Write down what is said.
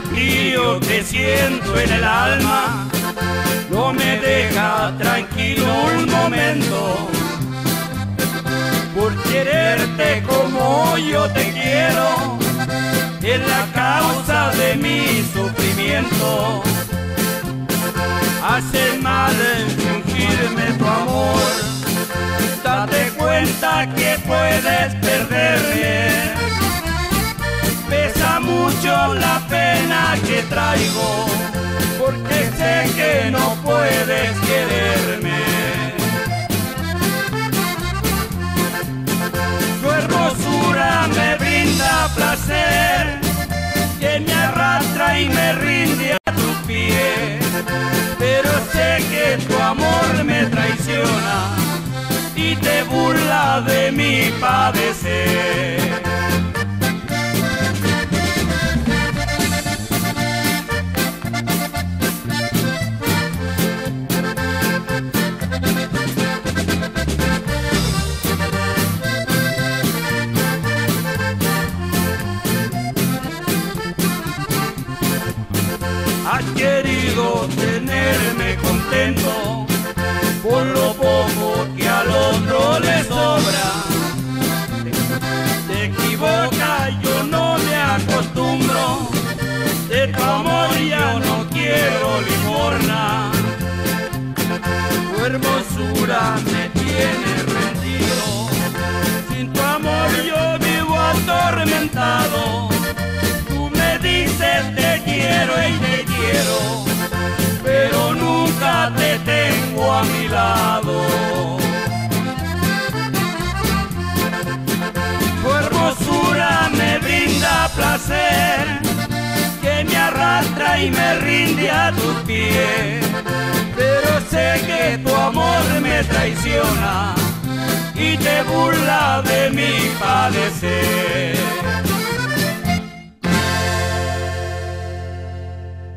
frío que siento en el alma no me deja tranquilo un momento. Por quererte como yo te quiero, es la causa de mi sufrimiento. Hace mal en fingirme tu amor, date cuenta que puedes perderme pesa mucho la pena que traigo, porque sé que no puedes quererme. Tu hermosura me brinda placer, que me arrastra y me rinde a tu pie, pero sé que tu amor me traiciona y te burla de mi padecer. Has querido tenerme contento por lo poco que al otro le sobra. Te equivoca, yo no me acostumbro, de tu amor ya no quiero limorna. Tu hermosura me tiene y me rinde a tus pies, pero sé que tu amor me traiciona y te burla de mi padecer.